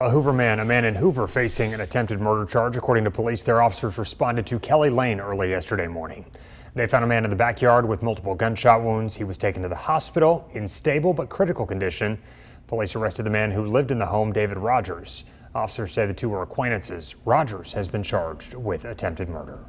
A Hoover man, a man in Hoover facing an attempted murder charge. According to police, their officers responded to Kelly Lane early yesterday morning. They found a man in the backyard with multiple gunshot wounds. He was taken to the hospital in stable but critical condition. Police arrested the man who lived in the home, David Rogers. Officers say the two were acquaintances. Rogers has been charged with attempted murder.